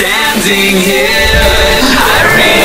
Standing here, I